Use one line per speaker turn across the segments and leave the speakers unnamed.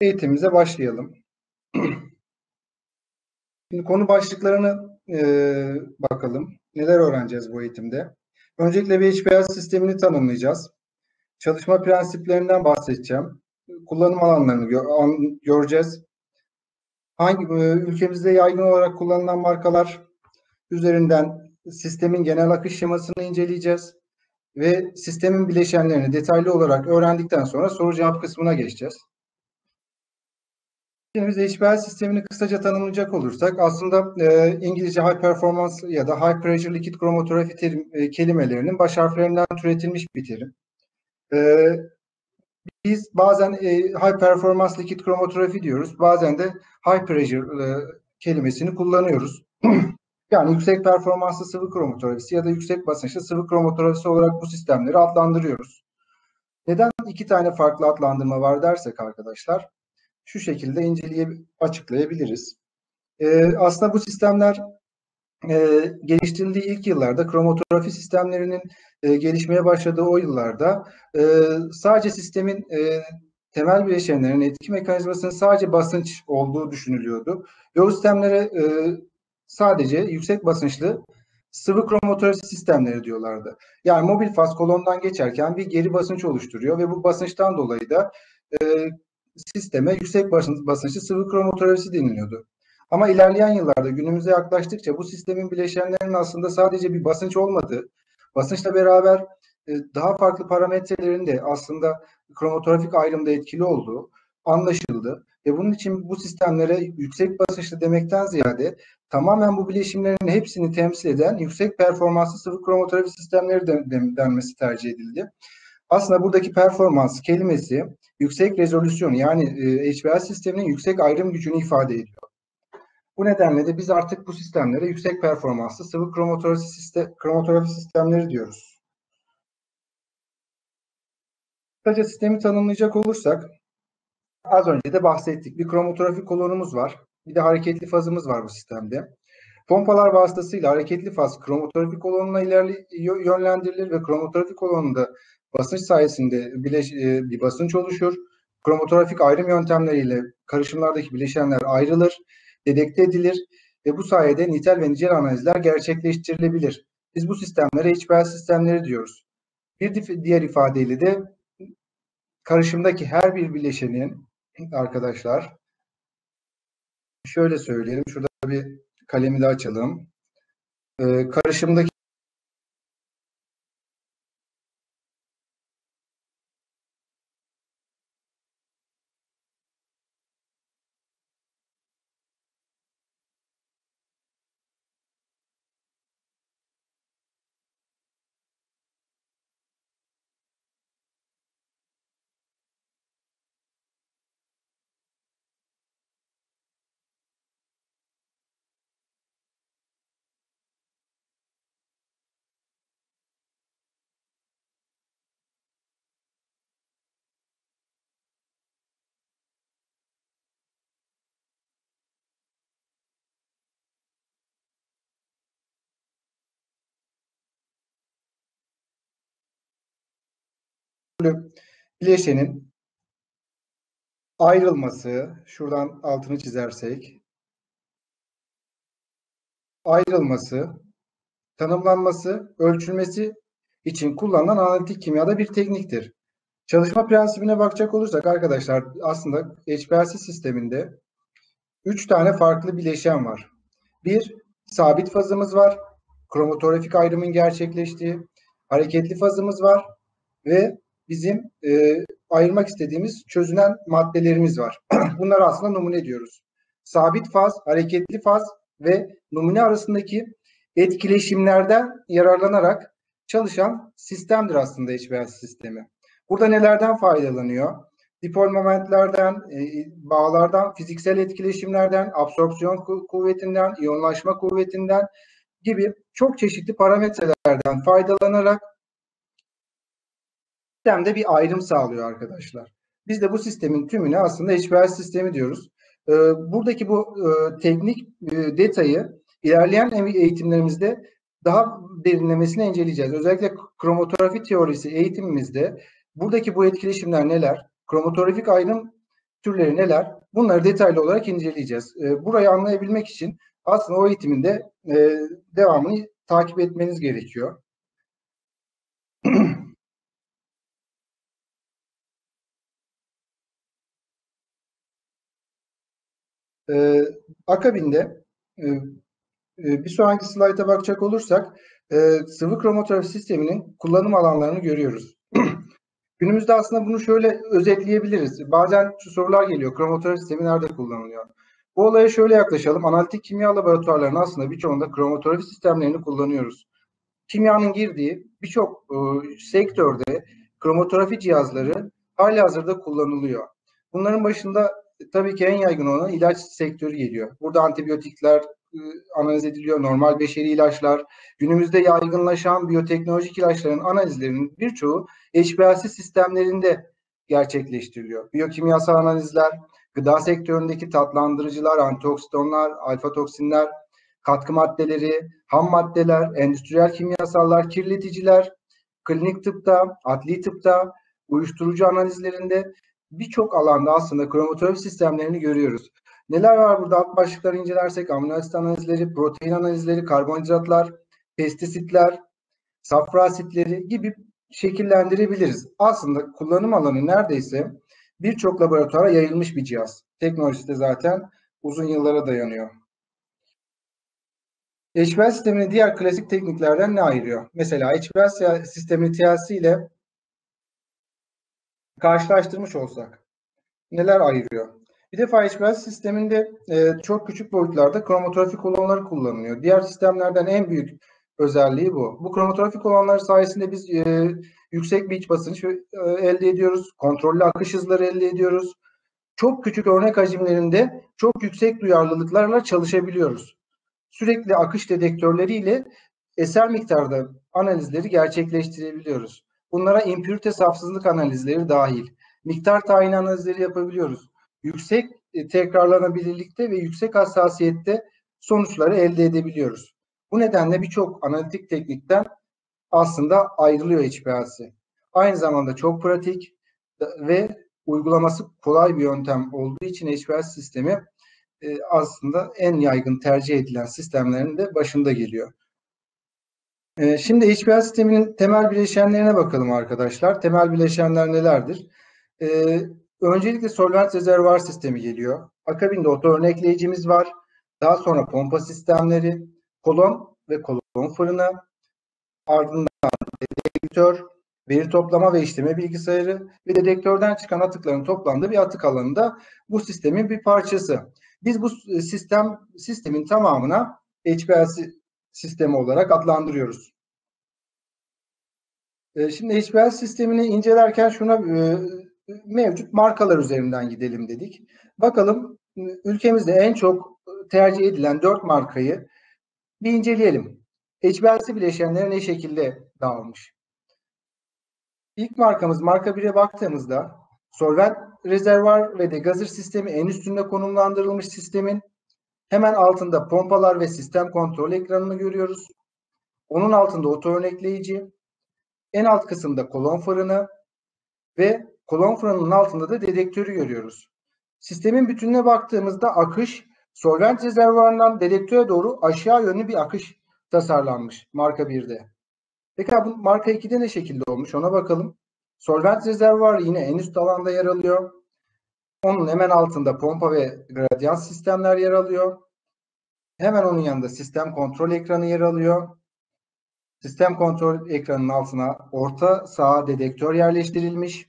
eğitimimize başlayalım. Şimdi konu başlıklarını e, bakalım. Neler öğreneceğiz bu eğitimde? Öncelikle bir HPLC sistemini tanımlayacağız. Çalışma prensiplerinden bahsedeceğim. Kullanım alanlarını gö an göreceğiz. Hangi e, ülkemizde yaygın olarak kullanılan markalar üzerinden sistemin genel akış şemasını inceleyeceğiz ve sistemin bileşenlerini detaylı olarak öğrendikten sonra soru cevap kısmına geçeceğiz. Biz HPL sistemini kısaca tanımlayacak olursak aslında e, İngilizce High Performance ya da High Pressure Liquid Chromatography terim, e, kelimelerinin baş harflerinden türetilmiş bir terim. E, biz bazen e, High Performance Liquid Chromatography diyoruz. Bazen de High Pressure e, kelimesini kullanıyoruz. yani yüksek performanslı sıvı kromatografisi ya da yüksek basınçlı sıvı kromatografisi olarak bu sistemleri adlandırıyoruz. Neden iki tane farklı adlandırma var dersek arkadaşlar, şu şekilde inceleye açıklayabiliriz. Ee, aslında bu sistemler e, geliştirildiği ilk yıllarda kromatografi sistemlerinin e, gelişmeye başladığı o yıllarda e, sadece sistemin e, temel bileşenlerin etki mekanizmasının sadece basınç olduğu düşünülüyordu. Ve o sistemlere e, sadece yüksek basınçlı sıvı kromatografi sistemleri diyorlardı. Yani mobil faz kolondan geçerken bir geri basınç oluşturuyor ve bu basınçtan dolayı da e, sisteme yüksek basınçlı sıvı kromatografisi deniliyordu. Ama ilerleyen yıllarda günümüze yaklaştıkça bu sistemin bileşenlerinin aslında sadece bir basınç olmadığı, basınçla beraber e, daha farklı parametrelerin de aslında kromatografik ayrımda etkili olduğu anlaşıldı. Ve bunun için bu sistemlere yüksek basınçlı demekten ziyade tamamen bu bileşimlerin hepsini temsil eden yüksek performanslı sıvı kromatografi sistemleri de, de, denmesi tercih edildi. Aslında buradaki performans kelimesi yüksek rezolüsyon yani e, sisteminin yüksek ayrım gücünü ifade ediyor. Bu nedenle de biz artık bu sistemlere yüksek performanslı sıvı kromatografi, sistem, kromatografi sistemleri diyoruz. Kısaca sistemi tanımlayacak olursak az önce de bahsettik. Bir kromatografi kolonumuz var. Bir de hareketli fazımız var bu sistemde. Pompalar vasıtasıyla hareketli faz kromatografi kolonuna ilerli yönlendirilir ve kromatografi kolonunda basınç sayesinde bileş, e, bir basınç oluşur. Kromatografik ayrım yöntemleriyle karışımlardaki bileşenler ayrılır, dedekte edilir ve bu sayede nitel ve nicel analizler gerçekleştirilebilir. Biz bu sistemlere HPL sistemleri diyoruz. Bir diğer ifadeyle de karışımdaki her bir bileşenin arkadaşlar şöyle söyleyelim. Şurada bir kalemi de açalım. Ee, karışımdaki bileşenin ayrılması, şuradan altını çizersek, ayrılması, tanımlanması, ölçülmesi için kullanılan analitik kimyada bir tekniktir. Çalışma prensibine bakacak olursak arkadaşlar aslında HPLC sisteminde üç tane farklı bileşen var. Bir, sabit fazımız var. Kromatografik ayrımın gerçekleştiği. Hareketli fazımız var. Ve bizim e, ayırmak istediğimiz çözünen maddelerimiz var. Bunları aslında numune diyoruz. Sabit faz, hareketli faz ve numune arasındaki etkileşimlerden yararlanarak çalışan sistemdir aslında HPLC sistemi. Burada nelerden faydalanıyor? Dipol momentlerden, e, bağlardan, fiziksel etkileşimlerden, absorpsiyon kuvvetinden, iyonlaşma kuvvetinden gibi çok çeşitli parametrelerden faydalanarak sistemde bir ayrım sağlıyor arkadaşlar. Biz de bu sistemin tümüne aslında HPL sistemi diyoruz. Ee, buradaki bu e, teknik e, detayı ilerleyen eğitimlerimizde daha derinlemesine inceleyeceğiz. Özellikle kromatografi teorisi eğitimimizde buradaki bu etkileşimler neler? Kromatografik ayrım türleri neler? Bunları detaylı olarak inceleyeceğiz. E, burayı anlayabilmek için aslında o eğitiminde e, devamını takip etmeniz gerekiyor. e, akabinde e, bir sonraki slayta bakacak olursak e, sıvı kromatografi sisteminin kullanım alanlarını görüyoruz. Günümüzde aslında bunu şöyle özetleyebiliriz. Bazen şu sorular geliyor. Kromatografi sistemi nerede kullanılıyor? Bu olaya şöyle yaklaşalım. Analitik kimya laboratuvarlarının aslında birçoğunda kromatografi sistemlerini kullanıyoruz. Kimyanın girdiği birçok e, sektörde kromatografi cihazları hali hazırda kullanılıyor. Bunların başında tabii ki en yaygın olan ilaç sektörü geliyor. Burada antibiyotikler, e, analiz ediliyor. Normal beşeri ilaçlar, günümüzde yaygınlaşan biyoteknolojik ilaçların analizlerinin birçoğu HPLC sistemlerinde gerçekleştiriliyor. Biyokimyasal analizler, gıda sektöründeki tatlandırıcılar, antioksidanlar, alfa toksinler, katkı maddeleri, ham maddeler, endüstriyel kimyasallar, kirleticiler, klinik tıpta, adli tıpta, uyuşturucu analizlerinde birçok alanda aslında kromatografi sistemlerini görüyoruz. Neler var burada? Alt başlıkları incelersek amino asit analizleri, protein analizleri, karbonhidratlar, pestisitler, safra asitleri gibi şekillendirebiliriz. Aslında kullanım alanı neredeyse birçok laboratuvara yayılmış bir cihaz. Teknolojisi de zaten uzun yıllara dayanıyor. HPL sistemini diğer klasik tekniklerden ne ayırıyor? Mesela HPL sistemi TLC ile karşılaştırmış olsak neler ayırıyor? Bir defa HPL sisteminde e, çok küçük boyutlarda kromatografik kolonları kullanılıyor. Diğer sistemlerden en büyük özelliği bu. Bu kromatografik kolonlar sayesinde biz e, yüksek bir iç basınç e, elde ediyoruz. Kontrollü akış hızları elde ediyoruz. Çok küçük örnek hacimlerinde çok yüksek duyarlılıklarla çalışabiliyoruz. Sürekli akış dedektörleriyle eser miktarda analizleri gerçekleştirebiliyoruz. Bunlara impürite safsızlık analizleri dahil. Miktar tayin analizleri yapabiliyoruz yüksek e, tekrarlanabilirlikte ve yüksek hassasiyette sonuçları elde edebiliyoruz. Bu nedenle birçok analitik teknikten aslında ayrılıyor HPLC. Aynı zamanda çok pratik ve uygulaması kolay bir yöntem olduğu için HPLC sistemi e, aslında en yaygın tercih edilen sistemlerin de başında geliyor. E, şimdi HPLC sisteminin temel bileşenlerine bakalım arkadaşlar. Temel bileşenler nelerdir? Öncelikle solvent rezervuar sistemi geliyor. Akabinde oto örnekleyicimiz var. Daha sonra pompa sistemleri, kolon ve kolon fırını, ardından dedektör, veri toplama ve işleme bilgisayarı ve dedektörden çıkan atıkların toplandığı bir atık alanında bu sistemin bir parçası. Biz bu sistem sistemin tamamına HPLC sistemi olarak adlandırıyoruz. Ee, şimdi HPLC sistemini incelerken şuna e, mevcut markalar üzerinden gidelim dedik. Bakalım ülkemizde en çok tercih edilen dört markayı bir inceleyelim. HBLC bileşenleri ne şekilde dağılmış? İlk markamız marka 1'e baktığımızda solvent rezervuar ve degazır sistemi en üstünde konumlandırılmış sistemin hemen altında pompalar ve sistem kontrol ekranını görüyoruz. Onun altında oto örnekleyici, en alt kısımda kolon fırını ve kolon fırınının altında da dedektörü görüyoruz. Sistemin bütününe baktığımızda akış solvent rezervuarından dedektöre doğru aşağı yönlü bir akış tasarlanmış marka 1'de. Peki bu marka 2'de ne şekilde olmuş ona bakalım. Solvent rezervuarı yine en üst alanda yer alıyor. Onun hemen altında pompa ve gradiyant sistemler yer alıyor. Hemen onun yanında sistem kontrol ekranı yer alıyor. Sistem kontrol ekranının altına orta sağa dedektör yerleştirilmiş.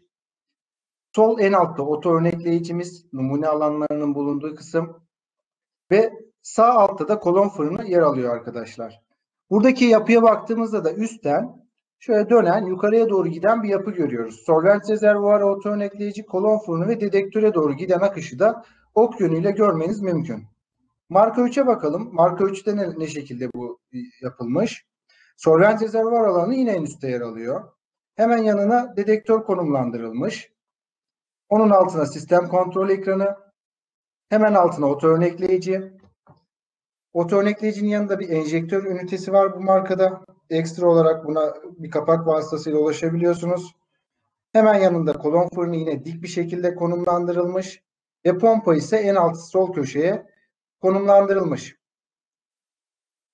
Sol en altta oto örnekleyicimiz, numune alanlarının bulunduğu kısım ve sağ altta da kolon fırını yer alıyor arkadaşlar. Buradaki yapıya baktığımızda da üstten şöyle dönen yukarıya doğru giden bir yapı görüyoruz. Solvent rezervuarı, oto örnekleyici, kolon fırını ve dedektöre doğru giden akışı da ok yönüyle görmeniz mümkün. Marka 3'e bakalım. Marka 3'te ne, ne şekilde bu yapılmış? Solvent rezervuar alanı yine en üstte yer alıyor. Hemen yanına dedektör konumlandırılmış. Onun altına sistem kontrol ekranı. Hemen altına oto örnekleyici. Oto örnekleyicinin yanında bir enjektör ünitesi var bu markada. Ekstra olarak buna bir kapak vasıtasıyla ulaşabiliyorsunuz. Hemen yanında kolon fırını yine dik bir şekilde konumlandırılmış. ve pompa ise en alt sol köşeye konumlandırılmış.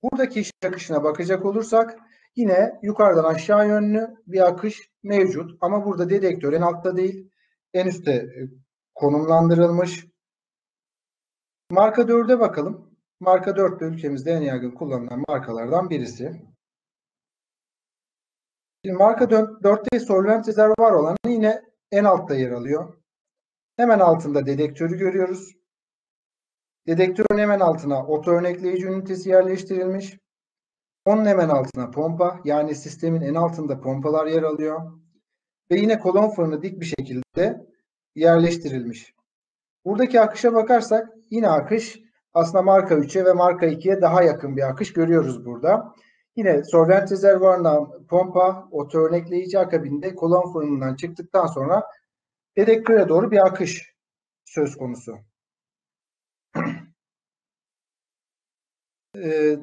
Buradaki iş akışına bakacak olursak yine yukarıdan aşağı yönlü bir akış mevcut ama burada dedektör en altta değil en üstte e, konumlandırılmış. Marka 4'e bakalım. Marka 4 de ülkemizde en yaygın kullanılan markalardan birisi. Şimdi marka 4'te solvent rezervuar olanı yine en altta yer alıyor. Hemen altında dedektörü görüyoruz. Dedektörün hemen altına oto örnekleyici ünitesi yerleştirilmiş. Onun hemen altına pompa yani sistemin en altında pompalar yer alıyor. Ve yine kolon fırını dik bir şekilde yerleştirilmiş. Buradaki akışa bakarsak yine akış aslında marka 3'e ve marka 2'ye daha yakın bir akış görüyoruz burada. Yine solvent rezervuarından pompa, oto örnekleyici akabinde kolon fırınından çıktıktan sonra dedektöre doğru bir akış söz konusu. ee,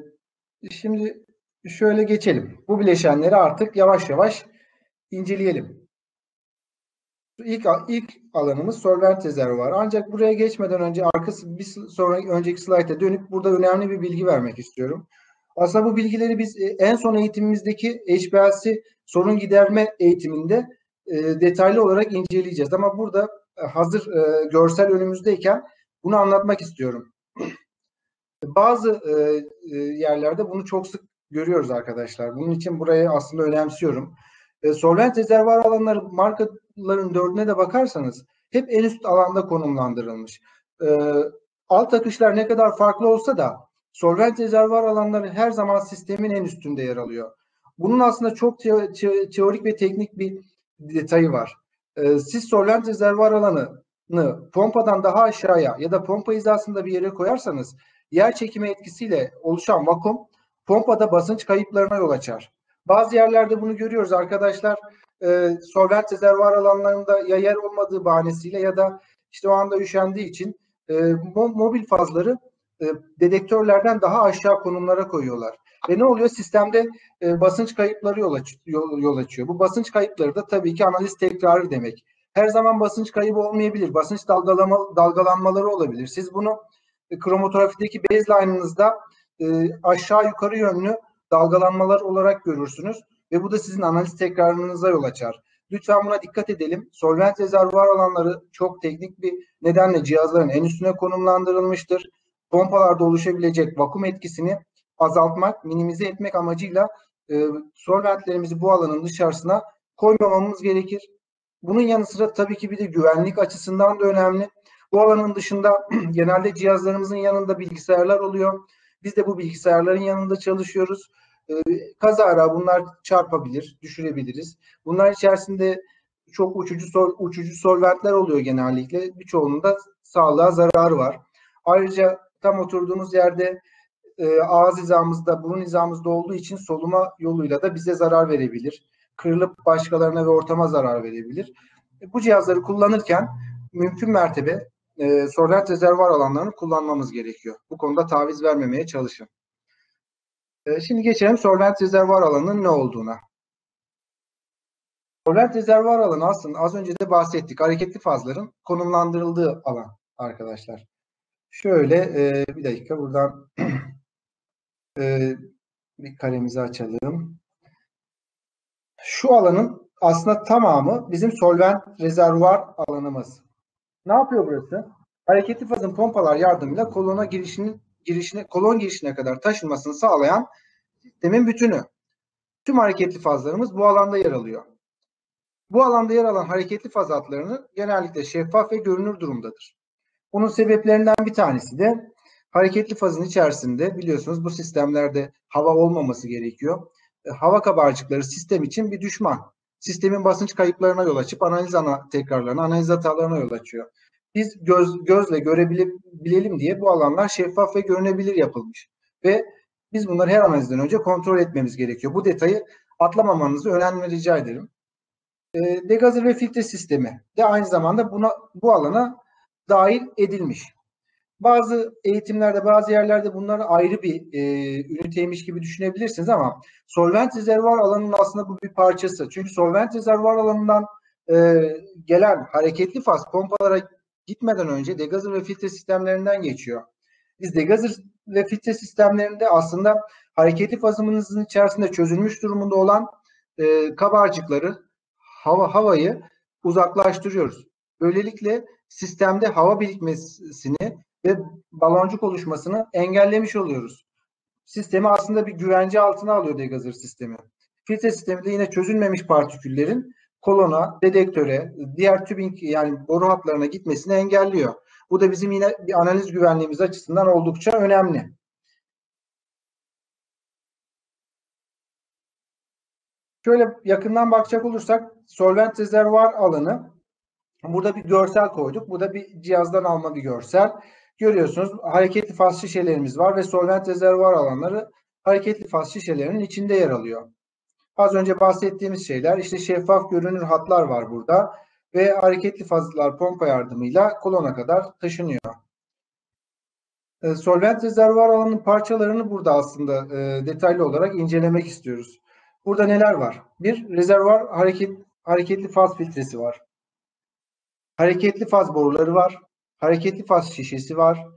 şimdi şöyle geçelim. Bu bileşenleri artık yavaş yavaş inceleyelim. İlk, ilk alanımız solvent rezervuar. Ancak buraya geçmeden önce arkası bir sonra önceki slayta dönüp burada önemli bir bilgi vermek istiyorum. Aslında bu bilgileri biz e, en son eğitimimizdeki HPLC sorun giderme eğitiminde e, detaylı olarak inceleyeceğiz. Ama burada e, hazır görsel önümüzdeyken bunu anlatmak istiyorum. Bazı yerlerde bunu çok sık görüyoruz arkadaşlar. Bunun için burayı aslında önemsiyorum. Solvent rezervuar alanları markaların dördüne de bakarsanız hep en üst alanda konumlandırılmış. Alt akışlar ne kadar farklı olsa da solvent rezervuar alanları her zaman sistemin en üstünde yer alıyor. Bunun aslında çok te- te- teorik ve teknik bir detayı var. E, siz solvent rezervuar alanını pompadan daha aşağıya ya da pompa hizasında bir yere koyarsanız yer çekimi etkisiyle oluşan vakum pompada basınç kayıplarına yol açar. Bazı yerlerde bunu görüyoruz arkadaşlar. E, solvent rezervuar alanlarında ya yer olmadığı bahanesiyle ya da işte o anda üşendiği için e, mobil fazları e, dedektörlerden daha aşağı konumlara koyuyorlar. Ve ne oluyor? Sistemde e, basınç kayıpları yol, aç, yol, yol açıyor. Bu basınç kayıpları da tabii ki analiz tekrarı demek. Her zaman basınç kaybı olmayabilir. Basınç dalgalama, dalgalanmaları olabilir. Siz bunu e, kromotografideki baseline'ınızda e, aşağı yukarı yönlü dalgalanmalar olarak görürsünüz ve bu da sizin analiz tekrarınıza yol açar. Lütfen buna dikkat edelim. Solvent rezervuar alanları çok teknik bir nedenle cihazların en üstüne konumlandırılmıştır. Pompalarda oluşabilecek vakum etkisini azaltmak, minimize etmek amacıyla e, solventlerimizi bu alanın dışarısına koymamamız gerekir. Bunun yanı sıra tabii ki bir de güvenlik açısından da önemli. Bu alanın dışında genelde cihazlarımızın yanında bilgisayarlar oluyor. Biz de bu bilgisayarların yanında çalışıyoruz. E, kazara bunlar çarpabilir, düşürebiliriz. Bunlar içerisinde çok uçucu sol, uçucu solventler oluyor genellikle. Birçoğunun da sağlığa zararı var. Ayrıca tam oturduğunuz yerde e, ağız hizamızda, burun hizamızda olduğu için soluma yoluyla da bize zarar verebilir. Kırılıp başkalarına ve ortama zarar verebilir. E, bu cihazları kullanırken mümkün mertebe e, solvent rezervuar alanlarını kullanmamız gerekiyor. Bu konuda taviz vermemeye çalışın. E, şimdi geçelim solvent rezervuar alanının ne olduğuna. Solvent rezervuar alanı aslında az önce de bahsettik. Hareketli fazların konumlandırıldığı alan arkadaşlar. Şöyle e, bir dakika buradan e, bir kalemizi açalım. Şu alanın aslında tamamı bizim solvent rezervuar alanımız. Ne yapıyor burası? Hareketli fazın pompalar yardımıyla kolona girişinin girişine kolon girişine kadar taşınmasını sağlayan sistemin bütünü. Tüm hareketli fazlarımız bu alanda yer alıyor. Bu alanda yer alan hareketli faz hatlarını genellikle şeffaf ve görünür durumdadır. Bunun sebeplerinden bir tanesi de hareketli fazın içerisinde biliyorsunuz bu sistemlerde hava olmaması gerekiyor. E, hava kabarcıkları sistem için bir düşman sistemin basınç kayıplarına yol açıp analiz ana tekrarlarına, analiz hatalarına yol açıyor. Biz göz, gözle görebilelim diye bu alanlar şeffaf ve görünebilir yapılmış. Ve biz bunları her analizden önce kontrol etmemiz gerekiyor. Bu detayı atlamamanızı önemli rica ederim. E, degazır ve filtre sistemi de aynı zamanda buna bu alana dahil edilmiş. Bazı eğitimlerde, bazı yerlerde bunları ayrı bir e, üniteymiş gibi düşünebilirsiniz ama solvent rezervuar alanının aslında bu bir parçası. Çünkü solvent rezervuar alanından e, gelen hareketli faz pompalara gitmeden önce degazer ve filtre sistemlerinden geçiyor. Biz degazer ve filtre sistemlerinde aslında hareketli fazımızın içerisinde çözülmüş durumunda olan e, kabarcıkları, hava havayı uzaklaştırıyoruz. Böylelikle sistemde hava birikmesini ve baloncuk oluşmasını engellemiş oluyoruz. Sistemi aslında bir güvence altına alıyor degazer sistemi. Filtre sistemi de yine çözülmemiş partiküllerin kolona, dedektöre, diğer tübing yani boru hatlarına gitmesini engelliyor. Bu da bizim yine bir analiz güvenliğimiz açısından oldukça önemli. Şöyle yakından bakacak olursak solvent rezervuar alanı burada bir görsel koyduk. Bu da bir cihazdan alma bir görsel. Görüyorsunuz hareketli faz şişelerimiz var ve solvent rezervuar alanları hareketli faz şişelerinin içinde yer alıyor. Az önce bahsettiğimiz şeyler işte şeffaf görünür hatlar var burada ve hareketli fazlar pompa yardımıyla kolona kadar taşınıyor. E, solvent rezervuar alanının parçalarını burada aslında e, detaylı olarak incelemek istiyoruz. Burada neler var? Bir rezervuar hareket, hareketli faz filtresi var. Hareketli faz boruları var. Hareketli faz şişesi var.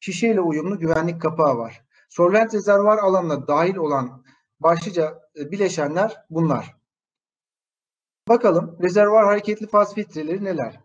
Şişe ile uyumlu güvenlik kapağı var. Solvent rezervuar alanına dahil olan başlıca e, bileşenler bunlar. Bakalım rezervuar hareketli faz filtreleri neler?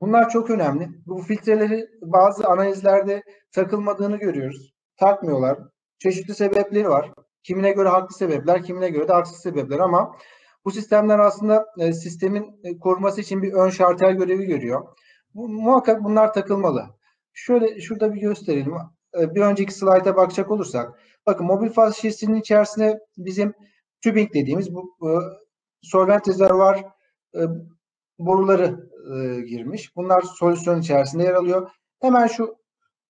Bunlar çok önemli. Bu filtreleri bazı analizlerde takılmadığını görüyoruz. Takmıyorlar. Çeşitli sebepleri var. Kimine göre haklı sebepler, kimine göre de haksız sebepler ama bu sistemler aslında e, sistemin e, koruması için bir ön şartel görevi görüyor. Bu, muhakkak bunlar takılmalı. Şöyle şurada bir gösterelim. E, bir önceki slayta bakacak olursak. Bakın mobil faz şişesinin içerisine bizim tübing dediğimiz bu e, solvent rezervuar e, boruları e, girmiş. Bunlar solüsyon içerisinde yer alıyor. Hemen şu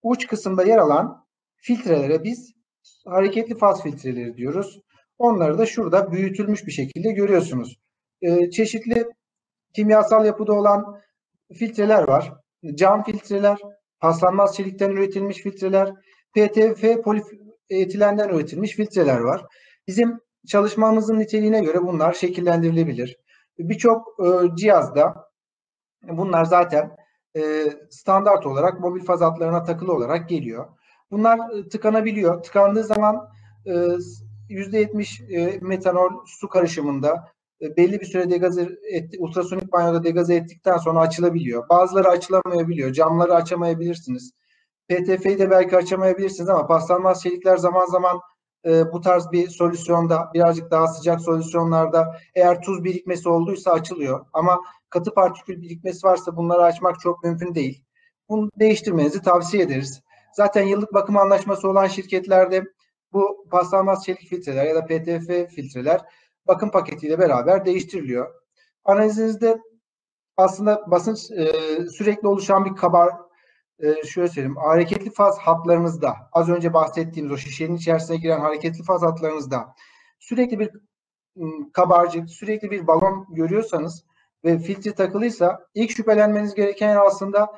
uç kısımda yer alan filtrelere biz hareketli faz filtreleri diyoruz. Onları da şurada büyütülmüş bir şekilde görüyorsunuz. E, çeşitli kimyasal yapıda olan filtreler var. Cam filtreler, paslanmaz çelikten üretilmiş filtreler, PTF polietilenden üretilmiş filtreler var. Bizim çalışmamızın niteliğine göre bunlar şekillendirilebilir. Birçok e, cihazda bunlar zaten e, standart olarak mobil faz hatlarına takılı olarak geliyor. Bunlar e, tıkanabiliyor. Tıkandığı zaman e, %70 e, metanol su karışımında e, belli bir süre degaze et, ultrasonik banyoda degaze ettikten sonra açılabiliyor. Bazıları açılamayabiliyor. Camları açamayabilirsiniz. PTF'yi de belki açamayabilirsiniz ama paslanmaz çelikler zaman zaman e, bu tarz bir solüsyonda birazcık daha sıcak solüsyonlarda eğer tuz birikmesi olduysa açılıyor. Ama katı partikül birikmesi varsa bunları açmak çok mümkün değil. Bunu değiştirmenizi tavsiye ederiz. Zaten yıllık bakım anlaşması olan şirketlerde bu paslanmaz çelik filtreler ya da PTF filtreler bakım paketiyle beraber değiştiriliyor. Analizinizde aslında basınç e, sürekli oluşan bir kabar e, şöyle söyleyeyim hareketli faz hatlarınızda az önce bahsettiğimiz o şişenin içerisine giren hareketli faz hatlarınızda sürekli bir kabarcık sürekli bir balon görüyorsanız ve filtre takılıysa ilk şüphelenmeniz gereken aslında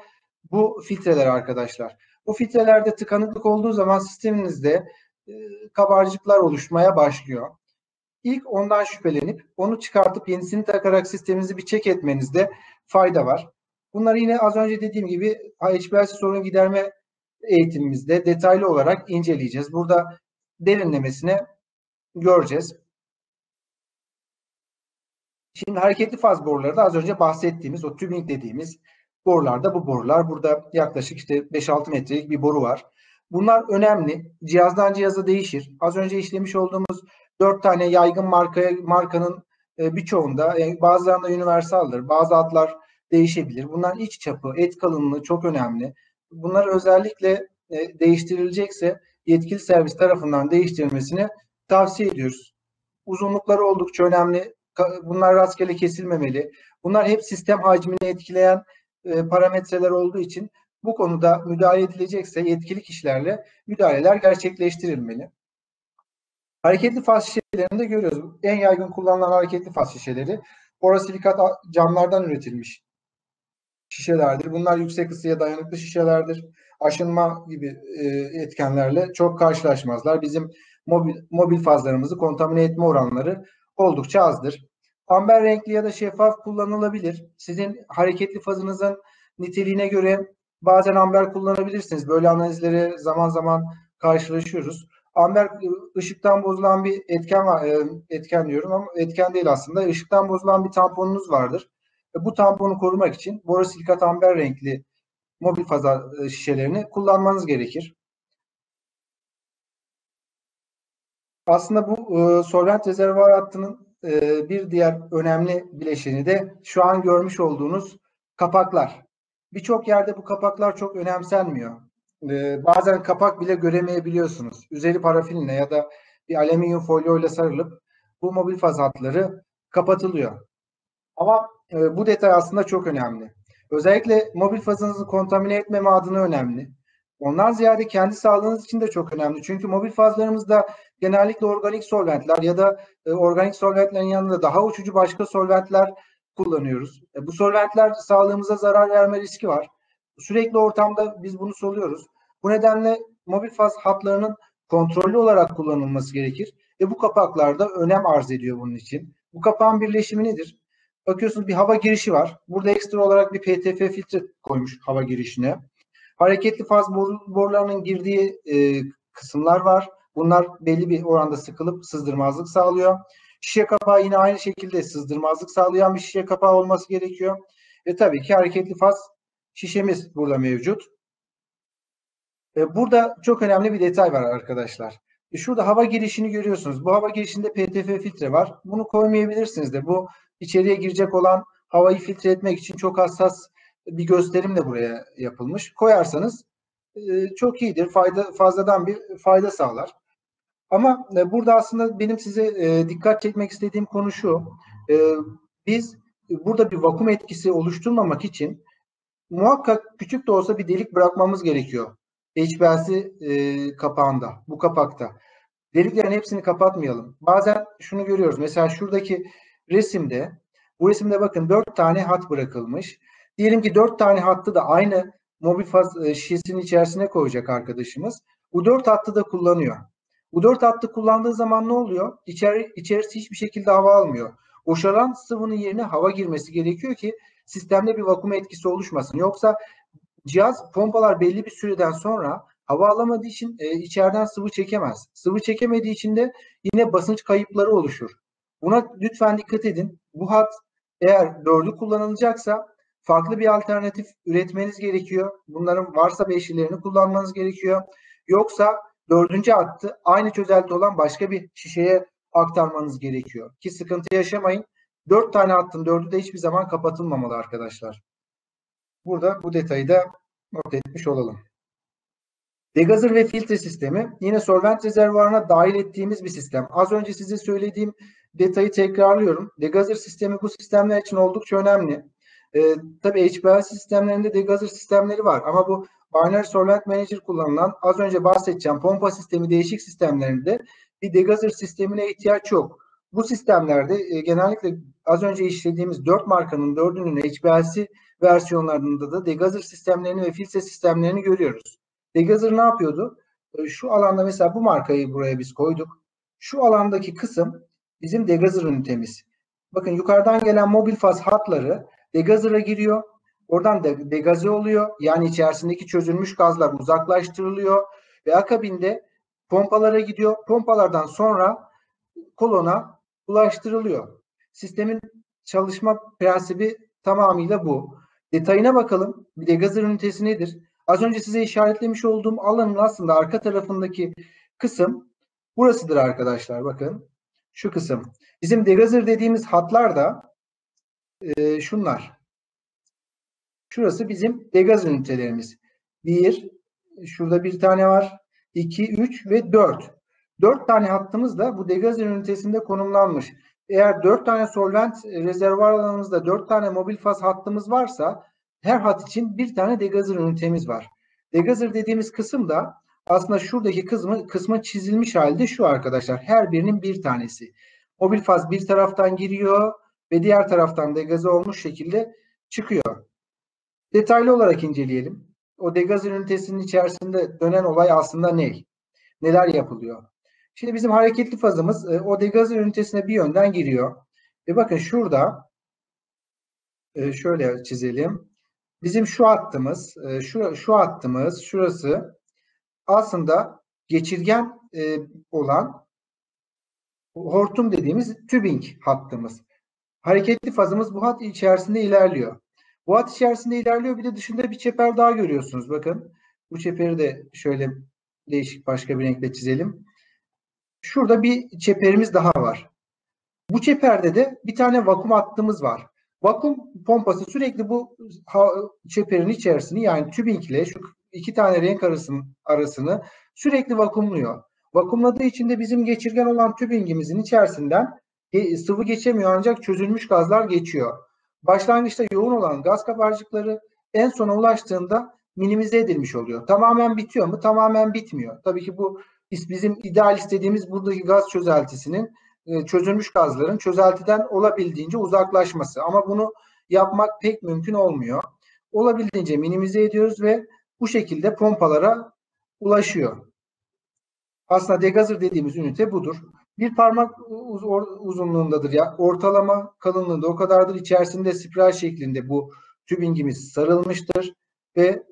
bu filtreler arkadaşlar. Bu filtrelerde tıkanıklık olduğu zaman sisteminizde e, kabarcıklar oluşmaya başlıyor. İlk ondan şüphelenip onu çıkartıp yenisini takarak sisteminizi bir çek etmenizde fayda var. Bunları yine az önce dediğim gibi HBS sorun giderme eğitimimizde detaylı olarak inceleyeceğiz. Burada derinlemesine göreceğiz. Şimdi hareketli faz boruları da az önce bahsettiğimiz o tubing dediğimiz borularda bu borular. Burada yaklaşık işte 5-6 metrelik bir boru var. Bunlar önemli. Cihazdan cihaza değişir. Az önce işlemiş olduğumuz 4 tane yaygın marka markanın e, birçoğunda e, bazılarında universaldır. Bazı adlar değişebilir. Bunların iç çapı, et kalınlığı çok önemli. Bunlar özellikle e, değiştirilecekse yetkili servis tarafından değiştirilmesini tavsiye ediyoruz. Uzunlukları oldukça önemli. Bunlar rastgele kesilmemeli. Bunlar hep sistem hacmini etkileyen parametreler olduğu için bu konuda müdahale edilecekse yetkili kişilerle müdahaleler gerçekleştirilmeli. Hareketli faz şişelerinde görüyoruz. En yaygın kullanılan hareketli faz şişeleri borosilikat camlardan üretilmiş şişelerdir. Bunlar yüksek ısıya dayanıklı şişelerdir. Aşınma gibi e, etkenlerle çok karşılaşmazlar. Bizim mobil, mobil fazlarımızı kontamine etme oranları oldukça azdır. Amber renkli ya da şeffaf kullanılabilir. Sizin hareketli fazınızın niteliğine göre bazen amber kullanabilirsiniz. Böyle analizlere zaman zaman karşılaşıyoruz. Amber ışıktan bozulan bir etken var, etken diyorum ama etken değil aslında. Işıktan bozulan bir tamponunuz vardır. Bu tamponu korumak için borosilikat amber renkli mobil faza e, şişelerini kullanmanız gerekir. Aslında bu e, solvent rezervuar hattının e, bir diğer önemli bileşeni de şu an görmüş olduğunuz kapaklar. Birçok yerde bu kapaklar çok önemsenmiyor. E, bazen kapak bile göremeyebiliyorsunuz. Üzeri parafinle ya da bir alüminyum folyo ile sarılıp bu mobil faz hatları kapatılıyor. Ama e, bu detay aslında çok önemli. Özellikle mobil fazınızı kontamine etmeme adına önemli. Ondan ziyade kendi sağlığınız için de çok önemli. Çünkü mobil fazlarımızda genellikle organik solventler ya da e, organik solventlerin yanında daha uçucu başka solventler kullanıyoruz. E, bu solventler sağlığımıza zarar verme riski var. Sürekli ortamda biz bunu soluyoruz. Bu nedenle mobil faz hatlarının kontrollü olarak kullanılması gerekir. Ve bu kapaklarda önem arz ediyor bunun için. Bu kapağın birleşimi nedir? Bakıyorsunuz bir hava girişi var. Burada ekstra olarak bir PTF filtre koymuş hava girişine. Hareketli faz bor, borularının girdiği e, kısımlar var. Bunlar belli bir oranda sıkılıp sızdırmazlık sağlıyor. Şişe kapağı yine aynı şekilde sızdırmazlık sağlayan bir şişe kapağı olması gerekiyor. Ve tabii ki hareketli faz şişemiz burada mevcut. E, burada çok önemli bir detay var arkadaşlar. E, şurada hava girişini görüyorsunuz. Bu hava girişinde PTF filtre var. Bunu koymayabilirsiniz de. Bu içeriye girecek olan havayı filtre etmek için çok hassas bir gösterim de buraya yapılmış. Koyarsanız e, çok iyidir. Fayda fazladan bir fayda sağlar. Ama e, burada aslında benim size e, dikkat çekmek istediğim konu şu. E, biz burada bir vakum etkisi oluşturmamak için muhakkak küçük de olsa bir delik bırakmamız gerekiyor. E, kapağında, bu kapakta. Deliklerin hepsini kapatmayalım. Bazen şunu görüyoruz. Mesela şuradaki resimde, bu resimde bakın dört tane hat bırakılmış. Diyelim ki dört tane hattı da aynı mobil faz şişesinin içerisine koyacak arkadaşımız. Bu dört hattı da kullanıyor. Bu dört hattı kullandığı zaman ne oluyor? İçeri, içerisi hiçbir şekilde hava almıyor. Boşalan sıvının yerine hava girmesi gerekiyor ki sistemde bir vakum etkisi oluşmasın. Yoksa cihaz pompalar belli bir süreden sonra hava alamadığı için e, içeriden sıvı çekemez. Sıvı çekemediği için de yine basınç kayıpları oluşur. Buna lütfen dikkat edin. Bu hat eğer dördü kullanılacaksa farklı bir alternatif üretmeniz gerekiyor. Bunların varsa beşlilerini kullanmanız gerekiyor. Yoksa dördüncü hattı aynı çözelti olan başka bir şişeye aktarmanız gerekiyor. Ki sıkıntı yaşamayın. Dört tane hattın dördü de hiçbir zaman kapatılmamalı arkadaşlar. Burada bu detayı da not etmiş olalım. Degazır ve filtre sistemi yine solvent rezervuarına dahil ettiğimiz bir sistem. Az önce size söylediğim detayı tekrarlıyorum. Degazır sistemi bu sistemler için oldukça önemli. Ee, tabii HPLC sistemlerinde degazır sistemleri var ama bu Binary Solvent Manager kullanılan az önce bahsedeceğim pompa sistemi değişik sistemlerinde bir degazır sistemine ihtiyaç yok. Bu sistemlerde e, genellikle az önce işlediğimiz 4 markanın 4'ünün HPLC versiyonlarında da degazır sistemlerini ve filtre sistemlerini görüyoruz. Degazır ne yapıyordu? E, şu alanda mesela bu markayı buraya biz koyduk. Şu alandaki kısım bizim degazır ünitemiz. Bakın yukarıdan gelen mobil faz hatları degazıra giriyor. Oradan de, degaze oluyor. Yani içerisindeki çözülmüş gazlar uzaklaştırılıyor ve akabinde pompalara gidiyor. Pompalardan sonra kolona ulaştırılıyor. Sistemin çalışma prensibi tamamıyla bu. Detayına bakalım. Bir degazır ünitesi nedir? Az önce size işaretlemiş olduğum alanın aslında arka tarafındaki kısım burasıdır arkadaşlar. Bakın şu kısım. Bizim degazır dediğimiz hatlar da e, şunlar. Şurası bizim degaz ünitelerimiz. Bir, şurada bir tane var. 2, 3 ve 4. 4 tane hattımız da bu degaz ünitesinde konumlanmış. Eğer 4 tane solvent rezervuar alanımızda 4 tane mobil faz hattımız varsa her hat için bir tane degazır ünitemiz var. Degazır dediğimiz kısım da aslında şuradaki kısmı, kısmı çizilmiş halde şu arkadaşlar. Her birinin bir tanesi. Mobil faz bir taraftan giriyor ve diğer taraftan degaze olmuş şekilde çıkıyor. Detaylı olarak inceleyelim. O degaz ünitesinin içerisinde dönen olay aslında ne? Neler yapılıyor? Şimdi bizim hareketli fazımız e, o degaz ünitesine bir yönden giriyor. Ve bakın şurada e, şöyle çizelim. bizim şu hattımız, e, şu, şu hattımız, şurası aslında geçirgen olan hortum dediğimiz tübing hattımız. Hareketli fazımız bu hat içerisinde ilerliyor. Bu hat içerisinde ilerliyor. Bir de dışında bir çeper daha görüyorsunuz. Bakın bu çeperi de şöyle değişik başka bir renkle çizelim. Şurada bir çeperimiz daha var. Bu çeperde de bir tane vakum hattımız var. Vakum pompası sürekli bu çeperin içerisini yani tübing ile şu iki tane renk arasını, arasını sürekli vakumluyor. Vakumladığı için de bizim geçirgen olan tübingimizin içerisinden sıvı geçemiyor ancak çözülmüş gazlar geçiyor. Başlangıçta yoğun olan gaz kabarcıkları en sona ulaştığında minimize edilmiş oluyor. Tamamen bitiyor mu? Tamamen bitmiyor. Tabii ki bu bizim ideal istediğimiz buradaki gaz çözeltisinin e, çözülmüş gazların çözeltiden olabildiğince uzaklaşması. Ama bunu yapmak pek mümkün olmuyor. Olabildiğince minimize ediyoruz ve bu şekilde pompalara ulaşıyor. Aslında degazır dediğimiz ünite budur. Bir parmak uz uzunluğundadır ya. Ortalama kalınlığında o kadardır. İçerisinde spiral şeklinde bu tübingimiz sarılmıştır ve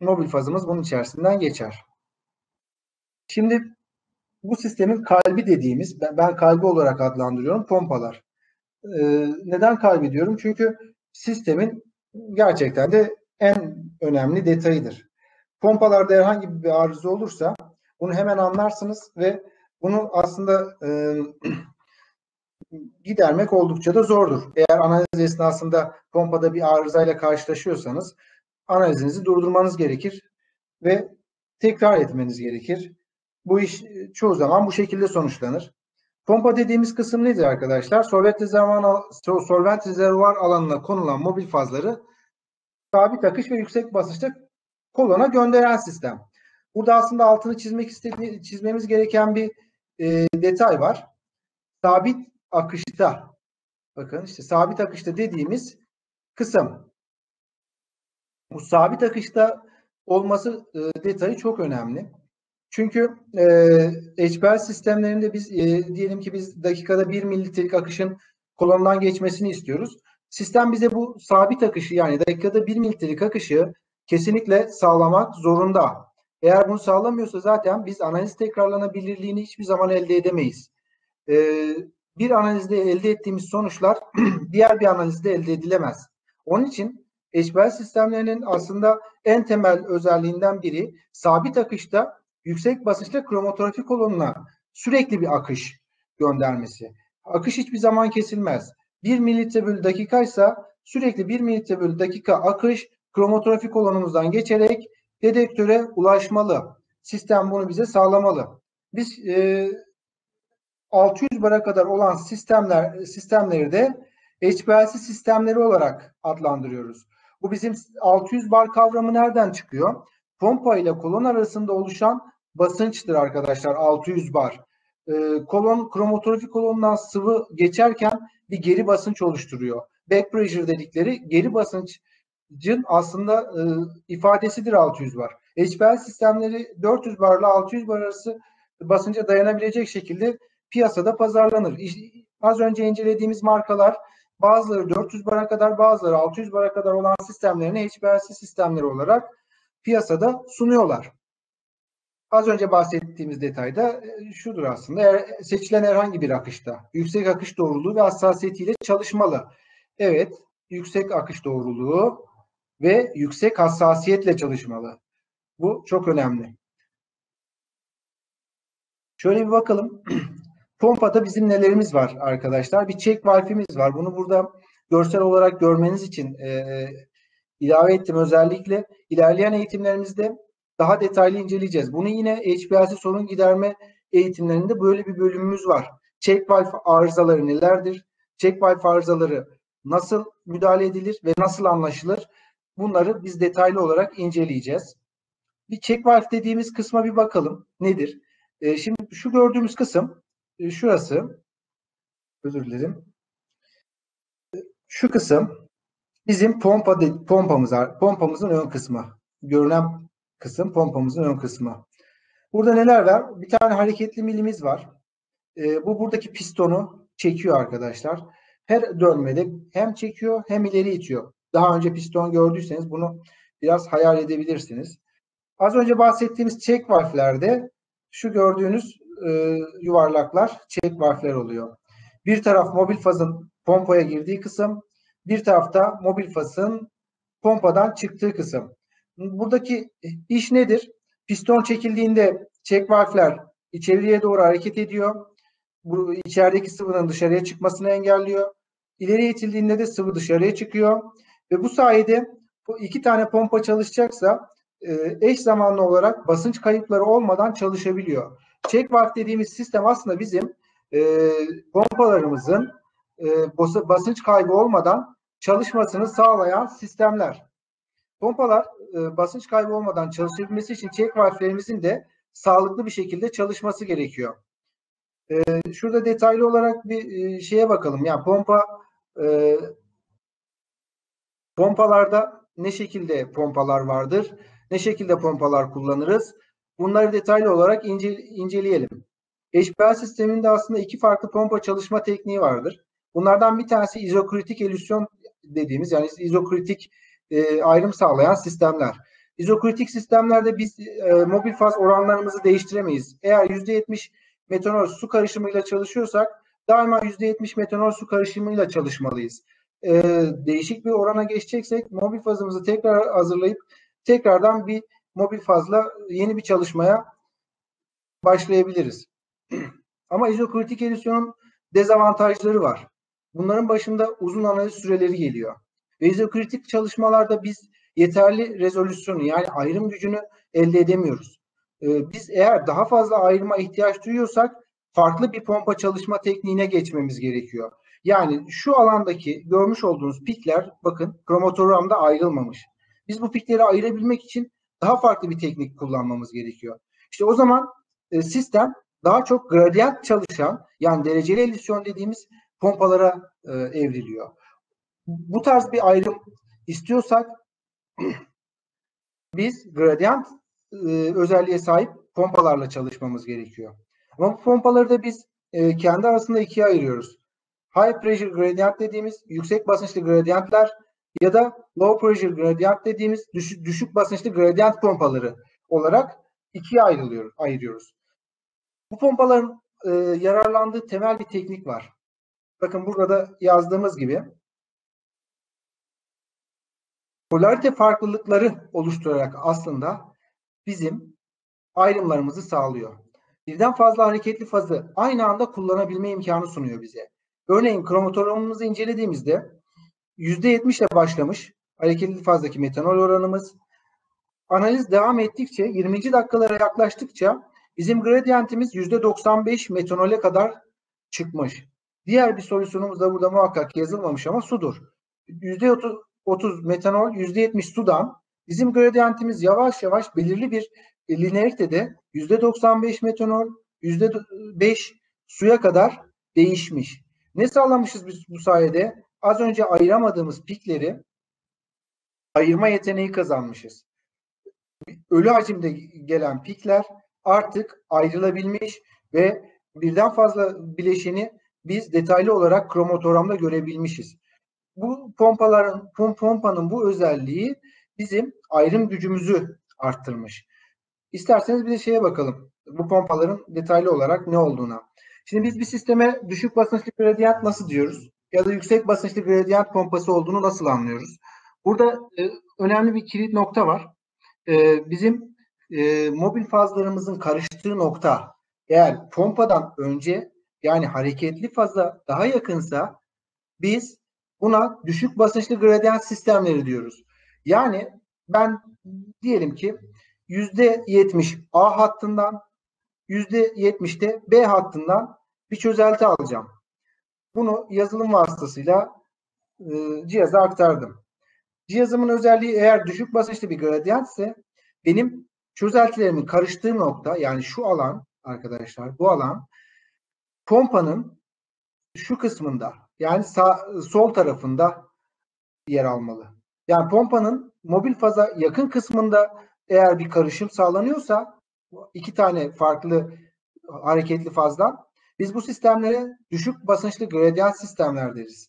mobil fazımız bunun içerisinden geçer. Şimdi bu sistemin kalbi dediğimiz, ben, ben kalbi olarak adlandırıyorum, pompalar. Ee, neden kalbi diyorum? Çünkü sistemin gerçekten de en önemli detayıdır. Pompalarda herhangi bir arıza olursa bunu hemen anlarsınız ve bunu aslında e, gidermek oldukça da zordur. Eğer analiz esnasında pompada bir arızayla karşılaşıyorsanız analizinizi durdurmanız gerekir ve tekrar etmeniz gerekir. Bu iş çoğu zaman bu şekilde sonuçlanır. Pompa dediğimiz kısım nedir arkadaşlar? Solvent rezervuar, solvent rezervuar alanına konulan mobil fazları sabit akış ve yüksek basınçta kolona gönderen sistem. Burada aslında altını çizmek istediği, çizmemiz gereken bir e, detay var. Sabit akışta bakın işte sabit akışta dediğimiz kısım. Bu sabit akışta olması e, detayı çok önemli. Çünkü e, HPL sistemlerinde biz e, diyelim ki biz dakikada 1 mililitrelik akışın kolondan geçmesini istiyoruz. Sistem bize bu sabit akışı yani dakikada 1 mililitrelik akışı kesinlikle sağlamak zorunda. Eğer bunu sağlamıyorsa zaten biz analiz tekrarlanabilirliğini hiçbir zaman elde edemeyiz. Ee, bir analizde elde ettiğimiz sonuçlar diğer bir analizde elde edilemez. Onun için HPL sistemlerinin aslında en temel özelliğinden biri sabit akışta yüksek basınçta kromatografi kolonuna sürekli bir akış göndermesi. Akış hiçbir zaman kesilmez. 1 mililitre bölü dakikaysa sürekli 1 mililitre bölü dakika akış kromatografi kolonumuzdan geçerek dedektöre ulaşmalı. Sistem bunu bize sağlamalı. Biz e, 600 bara kadar olan sistemler sistemleri de HPLC sistemleri olarak adlandırıyoruz. Bu bizim 600 bar kavramı nereden çıkıyor? Pompa ile kolon arasında oluşan basınçtır arkadaşlar 600 bar. E, kolon kromatografik kolondan sıvı geçerken bir geri basınç oluşturuyor. Back pressure dedikleri geri basıncın aslında e, ifadesidir 600 bar. HPL sistemleri 400 bar ile 600 bar arası basınca dayanabilecek şekilde piyasada pazarlanır. Az önce incelediğimiz markalar bazıları 400 bara kadar bazıları 600 bara kadar olan sistemlerini HPLC sistemleri olarak piyasada sunuyorlar. Az önce bahsettiğimiz detayda e, şudur aslında. Eğer seçilen herhangi bir akışta yüksek akış doğruluğu ve hassasiyetiyle çalışmalı. Evet, yüksek akış doğruluğu ve yüksek hassasiyetle çalışmalı. Bu çok önemli. Şöyle bir bakalım. Pompada bizim nelerimiz var arkadaşlar? Bir check valfimiz var. Bunu burada görsel olarak görmeniz için e, e ilave ettim özellikle. İlerleyen eğitimlerimizde daha detaylı inceleyeceğiz. Bunu yine HPLC sorun giderme eğitimlerinde böyle bir bölümümüz var. Check valve arızaları nelerdir? Check valve arızaları nasıl müdahale edilir ve nasıl anlaşılır? Bunları biz detaylı olarak inceleyeceğiz. Bir check valve dediğimiz kısma bir bakalım. Nedir? E, şimdi şu gördüğümüz kısım e, şurası. Özür dilerim. Şu kısım bizim pompa pompamız pompamızın ön kısmı. Görünen kısım pompamızın ön kısmı. Burada neler var? Bir tane hareketli milimiz var. E, bu buradaki pistonu çekiyor arkadaşlar. Her dönmede hem çekiyor hem ileri itiyor. Daha önce piston gördüyseniz bunu biraz hayal edebilirsiniz. Az önce bahsettiğimiz check valflerde şu gördüğünüz e, yuvarlaklar check valfler oluyor. Bir taraf mobil fazın pompaya girdiği kısım, bir tarafta mobil fazın pompadan çıktığı kısım. Buradaki iş nedir? Piston çekildiğinde check valfler içeriye doğru hareket ediyor. Bu içerideki sıvının dışarıya çıkmasını engelliyor. İleriye itildiğinde de sıvı dışarıya çıkıyor. Ve bu sayede bu iki tane pompa çalışacaksa e, eş zamanlı olarak basınç kayıpları olmadan çalışabiliyor. Check valve dediğimiz sistem aslında bizim e, pompalarımızın e, basınç kaybı olmadan çalışmasını sağlayan sistemler. Pompalar e, basınç kaybı olmadan çalışabilmesi için check valvelerimizin de sağlıklı bir şekilde çalışması gerekiyor. E, şurada detaylı olarak bir e, şeye bakalım. Yani pompa e, pompalarda ne şekilde pompalar vardır? Ne şekilde pompalar kullanırız? Bunları detaylı olarak ince, inceleyelim. HPL sisteminde aslında iki farklı pompa çalışma tekniği vardır. Bunlardan bir tanesi izokritik elüsyon dediğimiz yani izokritik e, ayrım sağlayan sistemler. İzokritik sistemlerde biz e, mobil faz oranlarımızı değiştiremeyiz. Eğer %70 metanol su karışımıyla çalışıyorsak daima %70 metanol su karışımıyla çalışmalıyız. E, değişik bir orana geçeceksek mobil fazımızı tekrar hazırlayıp tekrardan bir mobil fazla yeni bir çalışmaya başlayabiliriz. Ama izokritik edisyonun dezavantajları var. Bunların başında uzun analiz süreleri geliyor. Ve izokritik çalışmalarda biz yeterli rezolüsyonu yani ayrım gücünü elde edemiyoruz. Ee, biz eğer daha fazla ayrıma ihtiyaç duyuyorsak farklı bir pompa çalışma tekniğine geçmemiz gerekiyor. Yani şu alandaki görmüş olduğunuz pikler bakın kromatogramda ayrılmamış. Biz bu pikleri ayırabilmek için daha farklı bir teknik kullanmamız gerekiyor. İşte o zaman e, sistem daha çok gradient çalışan yani dereceli elisyon dediğimiz pompalara e, evriliyor. Bu tarz bir ayrım istiyorsak biz gradient e, özelliğe sahip pompalarla çalışmamız gerekiyor. Ama bu pompaları da biz e, kendi arasında ikiye ayırıyoruz. High pressure gradient dediğimiz yüksek basınçlı gradientler ya da low pressure gradient dediğimiz düşük, düşük basınçlı gradient pompaları olarak ikiye ayrılıyor, ayırıyoruz. Bu pompaların e, yararlandığı temel bir teknik var. Bakın burada da yazdığımız gibi polarite farklılıkları oluşturarak aslında bizim ayrımlarımızı sağlıyor. Birden fazla hareketli fazı aynı anda kullanabilme imkanı sunuyor bize. Örneğin kromatografımızı incelediğimizde %70 ile başlamış hareketli fazdaki metanol oranımız. Analiz devam ettikçe 20. dakikalara yaklaştıkça bizim gradientimiz %95 metanole kadar çıkmış. Diğer bir solüsyonumuz da burada muhakkak yazılmamış ama sudur. %30 metanol, %70 sudan bizim gradientimiz yavaş yavaş belirli bir lineeritede %95 metanol, %5 suya kadar değişmiş. Ne sağlamışız biz bu sayede? Az önce ayıramadığımız pikleri ayırma yeteneği kazanmışız. Ölü hacimde gelen pikler artık ayrılabilmiş ve birden fazla bileşeni biz detaylı olarak kromatoramda görebilmişiz. Bu pompaların pompanın bu özelliği bizim ayrım gücümüzü arttırmış. İsterseniz bir de şeye bakalım. Bu pompaların detaylı olarak ne olduğuna. Şimdi biz bir sisteme düşük basınçlı gradient nasıl diyoruz? Ya da yüksek basınçlı gradient pompası olduğunu nasıl anlıyoruz? Burada e, önemli bir kilit nokta var. E, bizim e, mobil fazlarımızın karıştığı nokta eğer pompadan önce yani hareketli faza daha yakınsa biz buna düşük basınçlı gradient sistemleri diyoruz. Yani ben diyelim ki %70 A hattından %70'de B hattından bir çözelti alacağım. Bunu yazılım vasıtasıyla e, cihaza aktardım. Cihazımın özelliği eğer düşük basınçlı bir gradient ise benim çözeltilerimin karıştığı nokta yani şu alan arkadaşlar bu alan pompanın şu kısmında yani sağ, sol tarafında yer almalı. Yani pompanın mobil faza yakın kısmında eğer bir karışım sağlanıyorsa iki tane farklı hareketli fazdan biz bu sistemlere düşük basınçlı gradient sistemler deriz.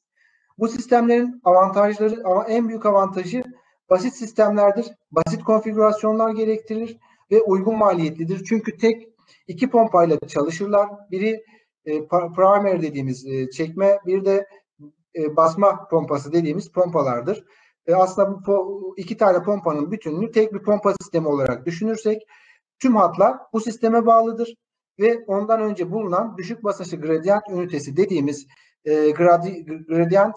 Bu sistemlerin avantajları ama en büyük avantajı basit sistemlerdir. Basit konfigürasyonlar gerektirir ve uygun maliyetlidir. Çünkü tek iki pompayla çalışırlar. Biri e, primary dediğimiz e, çekme, bir de e, basma pompası dediğimiz pompalardır. E, aslında bu iki tane pompanın bütününü tek bir pompa sistemi olarak düşünürsek tüm hatlar bu sisteme bağlıdır ve ondan önce bulunan düşük basınçlı gradient ünitesi dediğimiz e, gradi, gradient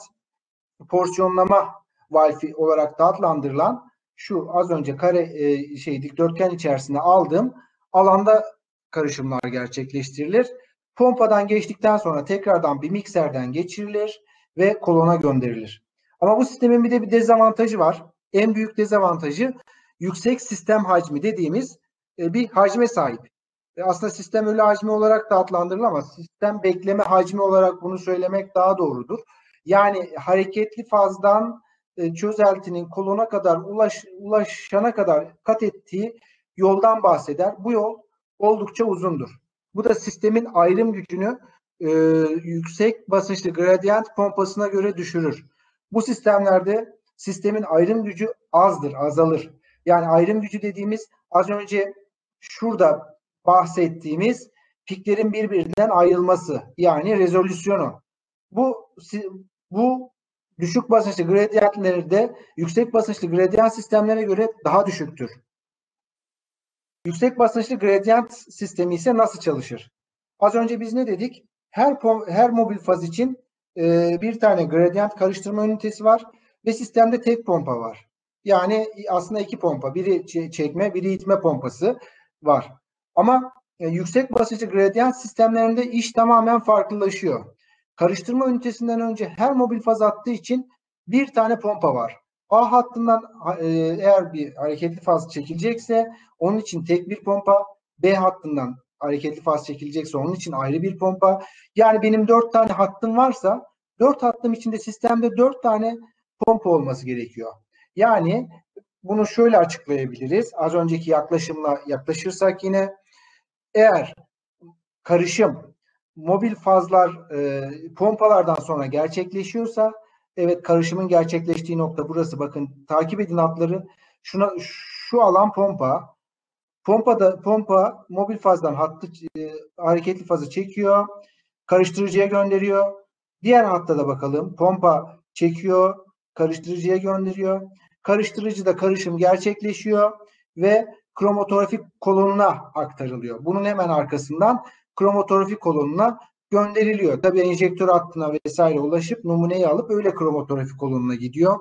porsiyonlama valfi olarak da adlandırılan şu az önce kare e, şey dikdörtgen içerisinde aldığım alanda karışımlar gerçekleştirilir. Pompadan geçtikten sonra tekrardan bir mikserden geçirilir ve kolona gönderilir. Ama bu sistemin bir de bir dezavantajı var. En büyük dezavantajı yüksek sistem hacmi dediğimiz e, bir hacme sahip. E, aslında sistem ölü hacmi olarak da adlandırılır ama sistem bekleme hacmi olarak bunu söylemek daha doğrudur. Yani hareketli fazdan e, çözeltinin kolona kadar ulaş, ulaşana kadar kat ettiği yoldan bahseder. Bu yol oldukça uzundur. Bu da sistemin ayrım gücünü e, yüksek basınçlı gradient pompasına göre düşürür. Bu sistemlerde sistemin ayrım gücü azdır, azalır. Yani ayrım gücü dediğimiz az önce şurada bahsettiğimiz piklerin birbirinden ayrılması yani rezolüsyonu. Bu bu düşük basınçlı gradiyentlerde yüksek basınçlı gradient sistemlere göre daha düşüktür. Yüksek basınçlı gradient sistemi ise nasıl çalışır? Az önce biz ne dedik? Her her mobil faz için e, bir tane gradient karıştırma ünitesi var ve sistemde tek pompa var. Yani aslında iki pompa, biri çekme, biri itme pompası var. Ama e, yüksek basınçlı gradient sistemlerinde iş tamamen farklılaşıyor. Karıştırma ünitesinden önce her mobil faz attığı için bir tane pompa var. A hattından e, eğer bir hareketli faz çekilecekse onun için tek bir pompa, B hattından hareketli faz çekilecekse onun için ayrı bir pompa. Yani benim dört tane hattım varsa dört hattım içinde sistemde dört tane pompa olması gerekiyor. Yani bunu şöyle açıklayabiliriz. Az önceki yaklaşımla yaklaşırsak yine eğer karışım mobil fazlar e, pompalardan sonra gerçekleşiyorsa evet karışımın gerçekleştiği nokta burası. Bakın takip edin hatları. Şuna şu alan pompa. Pompada pompa mobil fazdan hattı e, hareketli fazı çekiyor. Karıştırıcıya gönderiyor. Diğer hatta da bakalım. Pompa çekiyor, karıştırıcıya gönderiyor. Karıştırıcıda karışım gerçekleşiyor ve kromatografik kolonuna aktarılıyor. Bunun hemen arkasından kromatografik kolonuna gönderiliyor. Tabii enjektör hattına vesaire ulaşıp numuneyi alıp öyle kromatografik kolonuna gidiyor.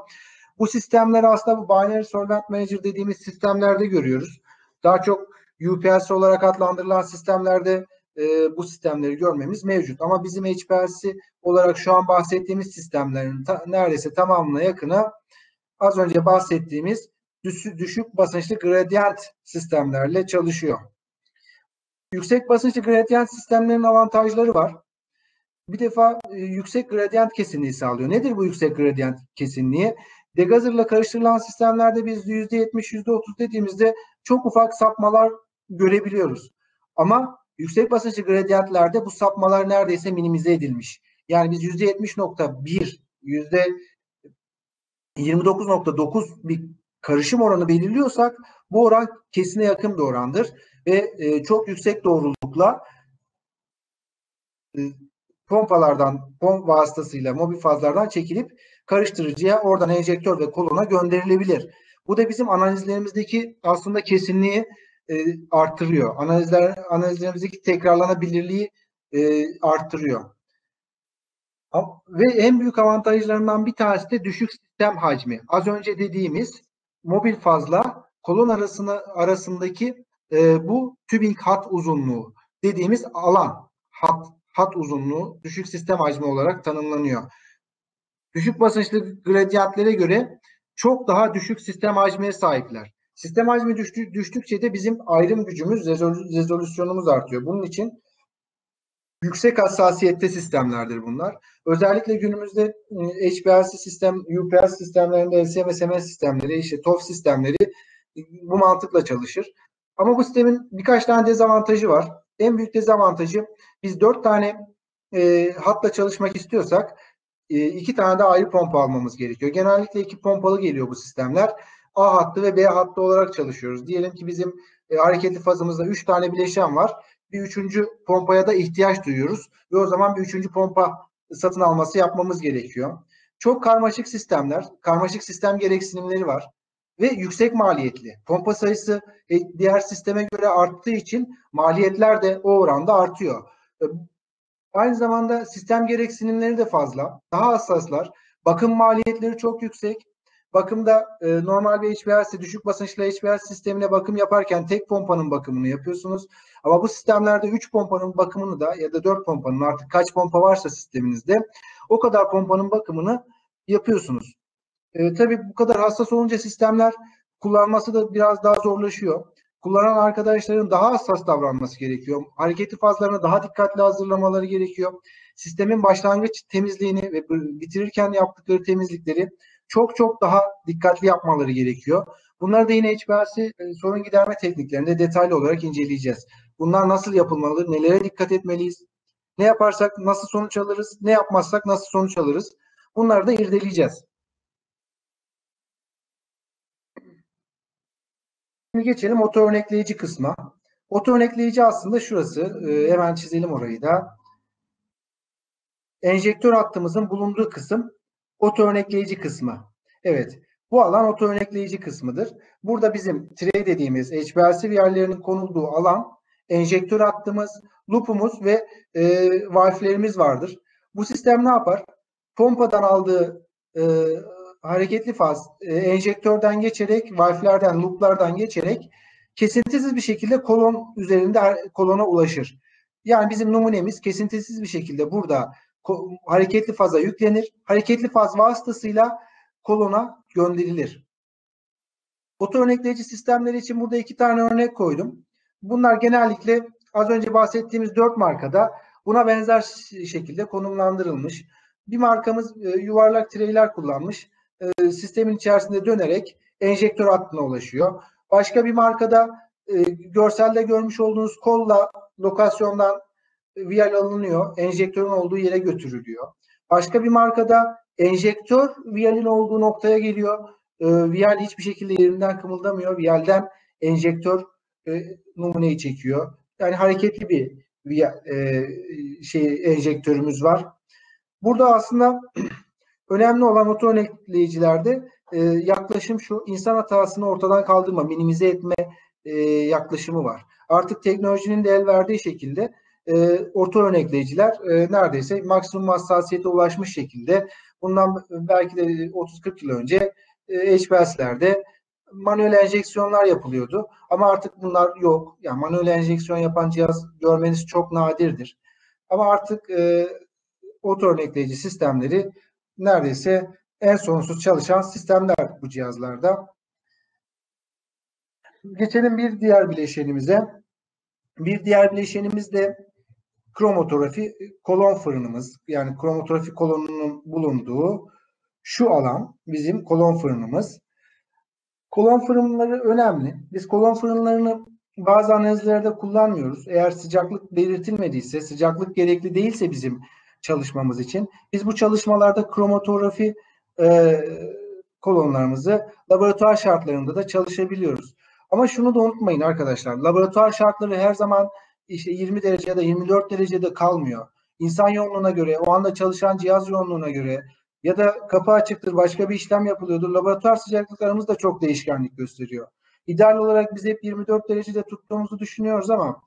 Bu sistemleri aslında bu binary solvent manager dediğimiz sistemlerde görüyoruz. Daha çok UPS olarak adlandırılan sistemlerde e, bu sistemleri görmemiz mevcut. Ama bizim HPLC olarak şu an bahsettiğimiz sistemlerin ta, neredeyse tamamına yakını az önce bahsettiğimiz düşük, basınçlı gradient sistemlerle çalışıyor. Yüksek basınçlı gradient sistemlerin avantajları var. Bir defa e, yüksek gradient kesinliği sağlıyor. Nedir bu yüksek gradient kesinliği? Degazer'la karıştırılan sistemlerde biz %70, %30 dediğimizde çok ufak sapmalar görebiliyoruz. Ama yüksek basınçlı gradiyentlerde bu sapmalar neredeyse minimize edilmiş. Yani biz %70.1, %29.9 bir karışım oranı belirliyorsak bu oran kesine yakın bir orandır ve e, çok yüksek doğrulukla e, pompalardan, pomp vasıtasıyla mobil fazlardan çekilip karıştırıcıya oradan enjektör ve kolona gönderilebilir. Bu da bizim analizlerimizdeki aslında kesinliği e, arttırıyor. Analizler analizlerimizdeki tekrarlanabilirliği e, arttırıyor. Ve en büyük avantajlarından bir tanesi de düşük sistem hacmi. Az önce dediğimiz mobil fazla kolon arasına arasındaki e, bu tübing hat uzunluğu dediğimiz alan hat hat uzunluğu düşük sistem hacmi olarak tanımlanıyor. Düşük basınçlı gradiyentlere göre çok daha düşük sistem hacmine sahipler. Sistem hacmi düştü, düştükçe de bizim ayrım gücümüz, rezolüsyonumuz artıyor. Bunun için yüksek hassasiyette sistemlerdir bunlar. Özellikle günümüzde e, HPLC sistem, UPS sistemlerinde LCM, SMS sistemleri, işte TOF sistemleri e, bu mantıkla çalışır. Ama bu sistemin birkaç tane dezavantajı var. En büyük dezavantajı biz dört tane e, hatla çalışmak istiyorsak e, iki tane de ayrı pompa almamız gerekiyor. Genellikle iki pompalı geliyor bu sistemler. A hattı ve B hattı olarak çalışıyoruz. Diyelim ki bizim e, hareketli fazımızda üç tane bileşen var. Bir üçüncü pompaya da ihtiyaç duyuyoruz. Ve o zaman bir üçüncü pompa satın alması yapmamız gerekiyor. Çok karmaşık sistemler, karmaşık sistem gereksinimleri var ve yüksek maliyetli. Pompa sayısı e, diğer sisteme göre arttığı için maliyetler de o oranda artıyor. E, aynı zamanda sistem gereksinimleri de fazla. Daha hassaslar. Bakım maliyetleri çok yüksek. Bakımda e, normal bir HVAC, düşük basınçlı HVAC sistemine bakım yaparken tek pompanın bakımını yapıyorsunuz. Ama bu sistemlerde 3 pompanın bakımını da ya da 4 pompanın artık kaç pompa varsa sisteminizde o kadar pompanın bakımını yapıyorsunuz. E, tabii bu kadar hassas olunca sistemler kullanması da biraz daha zorlaşıyor. Kullanan arkadaşların daha hassas davranması gerekiyor. Hareketli fazlarını daha dikkatli hazırlamaları gerekiyor. Sistemin başlangıç temizliğini ve bitirirken yaptıkları temizlikleri çok çok daha dikkatli yapmaları gerekiyor. Bunları da yine HPLC e, sorun giderme tekniklerinde detaylı olarak inceleyeceğiz. Bunlar nasıl yapılmalı, nelere dikkat etmeliyiz, ne yaparsak nasıl sonuç alırız, ne yapmazsak nasıl sonuç alırız. Bunları da irdeleyeceğiz. Şimdi geçelim oto örnekleyici kısma. Oto örnekleyici aslında şurası. Ee, hemen çizelim orayı da. Enjektör hattımızın bulunduğu kısım oto örnekleyici kısmı. Evet. Bu alan oto örnekleyici kısmıdır. Burada bizim tray dediğimiz HPLC yerlerinin konulduğu alan enjektör hattımız, loop'umuz ve e, valflerimiz vardır. Bu sistem ne yapar? Pompadan aldığı e, hareketli faz e, enjektörden geçerek, valflerden, looplardan geçerek kesintisiz bir şekilde kolon üzerinde kolona ulaşır. Yani bizim numunemiz kesintisiz bir şekilde burada hareketli faza yüklenir. Hareketli faz vasıtasıyla kolona gönderilir. Oto örnekleyici sistemler için burada iki tane örnek koydum. Bunlar genellikle az önce bahsettiğimiz dört markada buna benzer şekilde konumlandırılmış. Bir markamız e, yuvarlak treyler kullanmış. E, sistemin içerisinde dönerek enjektör hattına ulaşıyor. Başka bir markada e, görselde görmüş olduğunuz kolla lokasyondan viyal alınıyor. Enjektörün olduğu yere götürülüyor. Başka bir markada enjektör viyalin olduğu noktaya geliyor. E, viyal hiçbir şekilde yerinden kımıldamıyor. Viyalden enjektör e, numuneyi çekiyor. Yani hareketli bir viyal, e, şey enjektörümüz var. Burada aslında önemli olan oto örnekleyicilerde e, yaklaşım şu insan hatasını ortadan kaldırma, minimize etme e, yaklaşımı var. Artık teknolojinin de el verdiği şekilde e, orta örnekleyiciler e, neredeyse maksimum hassasiyete ulaşmış şekilde bundan belki de 30-40 yıl önce e, HPS'lerde manuel enjeksiyonlar yapılıyordu. Ama artık bunlar yok. Yani manuel enjeksiyon yapan cihaz görmeniz çok nadirdir. Ama artık e, oto örnekleyici sistemleri neredeyse en sonsuz çalışan sistemler bu cihazlarda. Geçelim bir diğer bileşenimize. Bir diğer bileşenimiz de kromatografi kolon fırınımız. Yani kromatografi kolonunun bulunduğu şu alan bizim kolon fırınımız. Kolon fırınları önemli. Biz kolon fırınlarını bazı analizlerde kullanmıyoruz. Eğer sıcaklık belirtilmediyse, sıcaklık gerekli değilse bizim çalışmamız için biz bu çalışmalarda kromatografi e, kolonlarımızı laboratuvar şartlarında da çalışabiliyoruz. Ama şunu da unutmayın arkadaşlar. Laboratuvar şartları her zaman işte 20 derece ya da 24 derecede kalmıyor. İnsan yoğunluğuna göre, o anda çalışan cihaz yoğunluğuna göre ya da kapı açıktır, başka bir işlem yapılıyordur. Laboratuvar sıcaklıklarımız da çok değişkenlik gösteriyor. İdeal olarak biz hep 24 derecede tuttuğumuzu düşünüyoruz ama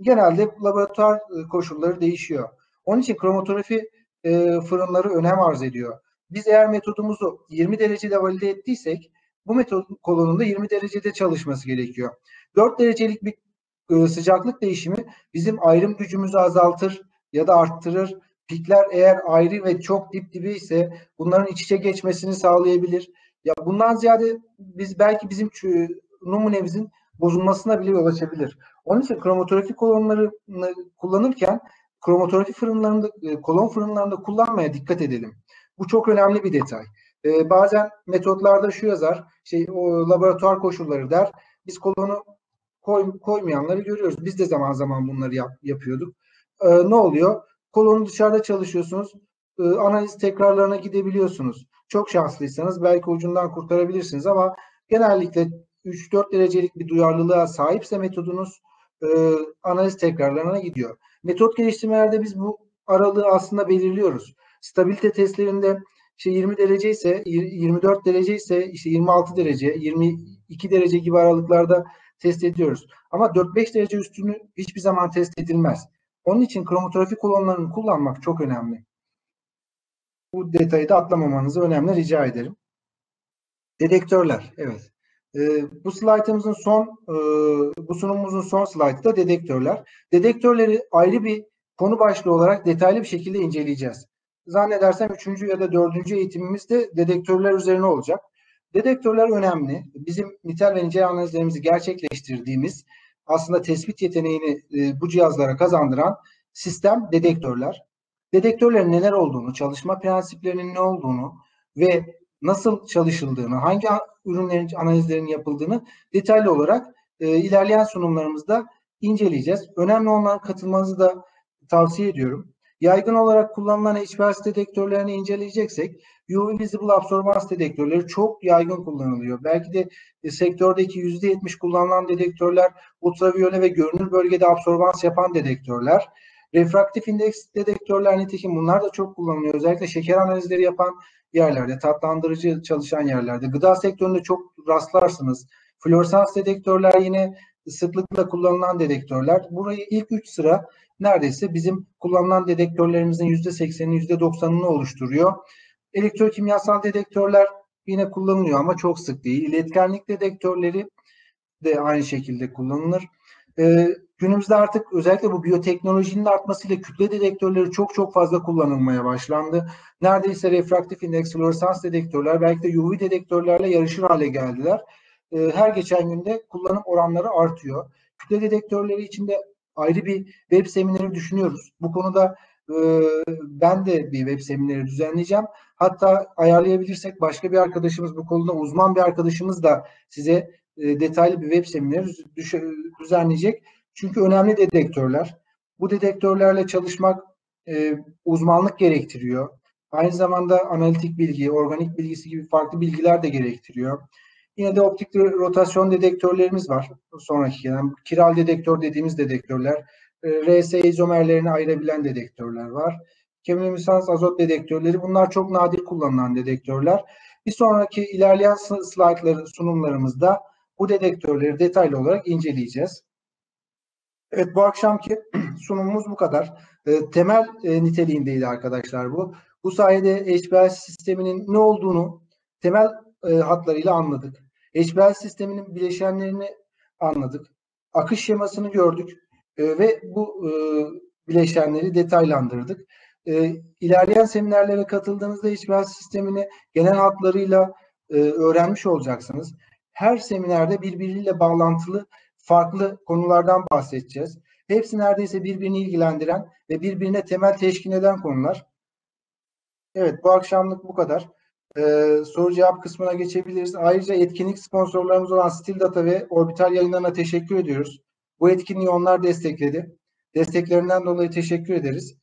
genelde laboratuvar e, koşulları değişiyor. Onun için kromatografi e, fırınları önem arz ediyor. Biz eğer metodumuzu 20 derecede valide ettiysek bu metod kolonunda 20 derecede çalışması gerekiyor. 4 derecelik bir sıcaklık değişimi bizim ayrım gücümüzü azaltır ya da arttırır. Pikler eğer ayrı ve çok dip dibi ise bunların iç içe geçmesini sağlayabilir. Ya bundan ziyade biz belki bizim numunemizin bozulmasına bile yol açabilir. Onun için kromatografi kolonları kullanırken kromatografi fırınlarında, e, kolon fırınlarında kullanmaya dikkat edelim. Bu çok önemli bir detay. Ee, bazen metotlarda şu yazar, şey o laboratuvar koşulları der. Biz kolonu koy, koymayanları görüyoruz. Biz de zaman zaman bunları yap, yapıyorduk. Ee, ne oluyor? Kolonu dışarıda çalışıyorsunuz. e, analiz tekrarlarına gidebiliyorsunuz. Çok şanslıysanız belki ucundan kurtarabilirsiniz ama genellikle 3-4 derecelik bir duyarlılığa sahipse metodunuz e, analiz tekrarlarına gidiyor. Metot geliştirmelerde biz bu aralığı aslında belirliyoruz. Stabilite testlerinde işte 20 derece ise 24 derece ise işte 26 derece 22 derece gibi aralıklarda test ediyoruz. Ama 4-5 derece üstünü hiçbir zaman test edilmez. Onun için kromatografi kolonlarını kullanmak çok önemli. Bu detayı da atlamamanızı önemli rica ederim. Dedektörler, evet. Ee, bu slaytımızın son, e, bu sunumumuzun son slaytı da dedektörler. Dedektörleri ayrı bir konu başlığı olarak detaylı bir şekilde inceleyeceğiz. Zannedersem üçüncü ya da dördüncü eğitimimizde dedektörler üzerine olacak. Dedektörler önemli. Bizim nitel ve nicel analizlerimizi gerçekleştirdiğimiz aslında tespit yeteneğini e, bu cihazlara kazandıran sistem dedektörler. Dedektörlerin neler olduğunu, çalışma prensiplerinin ne olduğunu ve nasıl çalışıldığını, hangi ürünlerin analizlerinin yapıldığını detaylı olarak e, ilerleyen sunumlarımızda inceleyeceğiz. Önemli olan katılmanızı da tavsiye ediyorum. Yaygın olarak kullanılan HPLC dedektörlerini inceleyeceksek UV Visible Absorbance dedektörleri çok yaygın kullanılıyor. Belki de e, sektördeki %70 kullanılan dedektörler ultraviyole ve görünür bölgede absorbans yapan dedektörler. Refraktif indeks dedektörler nitekim bunlar da çok kullanılıyor. Özellikle şeker analizleri yapan yerlerde, tatlandırıcı çalışan yerlerde. Gıda sektöründe çok rastlarsınız. Floresans dedektörler yine sıklıkla kullanılan dedektörler. Burayı ilk üç sıra neredeyse bizim kullanılan dedektörlerimizin %80'ini %90'ını oluşturuyor. Elektrokimyasal dedektörler yine kullanılıyor ama çok sık değil. İletkenlik dedektörleri de aynı şekilde kullanılır. Ee, günümüzde artık özellikle bu biyoteknolojinin artmasıyla kütle dedektörleri çok çok fazla kullanılmaya başlandı. Neredeyse refraktif indeks, floresans dedektörler belki de UV dedektörlerle yarışır hale geldiler. Ee, her geçen günde kullanım oranları artıyor. Kütle dedektörleri içinde ayrı bir web semineri düşünüyoruz. Bu konuda ben de bir web semineri düzenleyeceğim. Hatta ayarlayabilirsek başka bir arkadaşımız bu konuda uzman bir arkadaşımız da size e, detaylı bir web semineri düzenleyecek. Çünkü önemli dedektörler. Bu dedektörlerle çalışmak e, uzmanlık gerektiriyor. Aynı zamanda analitik bilgi, organik bilgisi gibi farklı bilgiler de gerektiriyor. Yine de optik rotasyon dedektörlerimiz var. Sonraki gelen kiral dedektör dediğimiz dedektörler. E, RS izomerlerini ayırabilen dedektörler var. Kemilümisans azot dedektörleri bunlar çok nadir kullanılan dedektörler. Bir sonraki ilerleyen slaytları sunumlarımızda bu dedektörleri detaylı olarak inceleyeceğiz. Evet bu akşamki sunumumuz bu kadar. E, temel e, niteliğindeydi arkadaşlar bu. Bu sayede HBL sisteminin ne olduğunu temel e, hatlarıyla anladık. HBL sisteminin bileşenlerini anladık. Akış şemasını gördük e, ve bu e, bileşenleri detaylandırdık. E, ilerleyen seminerlere katıldığınızda HBL sistemini genel hatlarıyla e, öğrenmiş olacaksınız. Her seminerde birbiriyle bağlantılı farklı konulardan bahsedeceğiz. Hepsi neredeyse birbirini ilgilendiren ve birbirine temel teşkil eden konular. Evet bu akşamlık bu kadar. Ee, soru cevap kısmına geçebiliriz. Ayrıca etkinlik sponsorlarımız olan Stil Data ve Orbital yayınlarına teşekkür ediyoruz. Bu etkinliği onlar destekledi. Desteklerinden dolayı teşekkür ederiz.